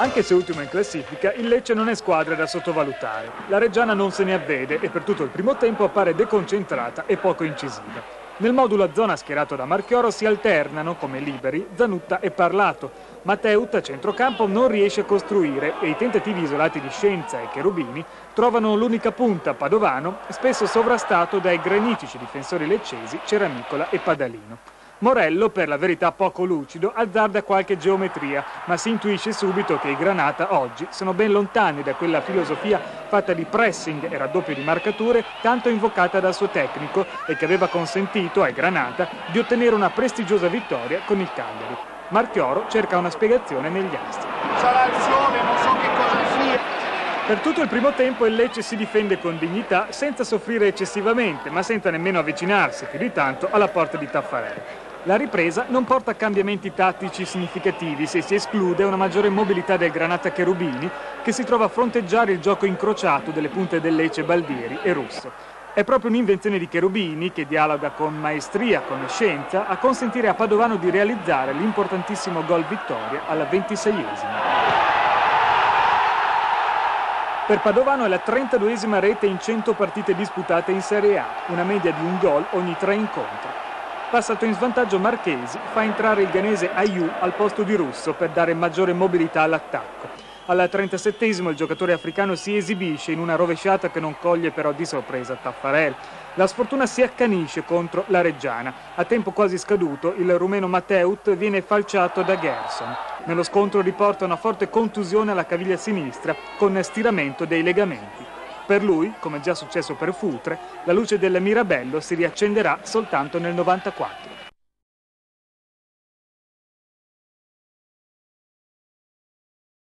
Anche se ultimo in classifica, il Lecce non è squadra da sottovalutare. La Reggiana non se ne avvede e per tutto il primo tempo appare deconcentrata e poco incisiva. Nel modulo a zona schierato da Marchioro si alternano, come liberi, Zanutta e Parlato. Matteut a centrocampo non riesce a costruire e i tentativi isolati di Scienza e Cherubini trovano l'unica punta, Padovano, spesso sovrastato dai granitici difensori leccesi Ceramicola e Padalino. Morello, per la verità poco lucido, azzarda qualche geometria, ma si intuisce subito che i Granata oggi sono ben lontani da quella filosofia fatta di pressing e raddoppio di marcature tanto invocata dal suo tecnico e che aveva consentito ai Granata di ottenere una prestigiosa vittoria con il Cagliari. Marchioro cerca una spiegazione negli astri. Sarà il sole, non so che cosa sia. Per tutto il primo tempo il Lecce si difende con dignità senza soffrire eccessivamente, ma senza nemmeno avvicinarsi più di tanto alla porta di Taffarello. La ripresa non porta a cambiamenti tattici significativi se si esclude una maggiore mobilità del Granata Cherubini che si trova a fronteggiare il gioco incrociato delle punte del Baldieri e Russo. È proprio un'invenzione di Cherubini, che dialoga con maestria, con scienza, a consentire a Padovano di realizzare l'importantissimo gol vittoria alla 26esima. Per Padovano è la 32esima rete in 100 partite disputate in Serie A, una media di un gol ogni tre incontri. Passato in svantaggio Marchesi, fa entrare il ghanese Ayu al posto di Russo per dare maggiore mobilità all'attacco. Al 37 il giocatore africano si esibisce in una rovesciata che non coglie però di sorpresa Taffarel. La sfortuna si accanisce contro la Reggiana. A tempo quasi scaduto il rumeno Matteut viene falciato da Gerson. Nello scontro riporta una forte contusione alla caviglia sinistra con stiramento dei legamenti. Per lui, come già successo per Futre, la luce del Mirabello si riaccenderà soltanto nel 94.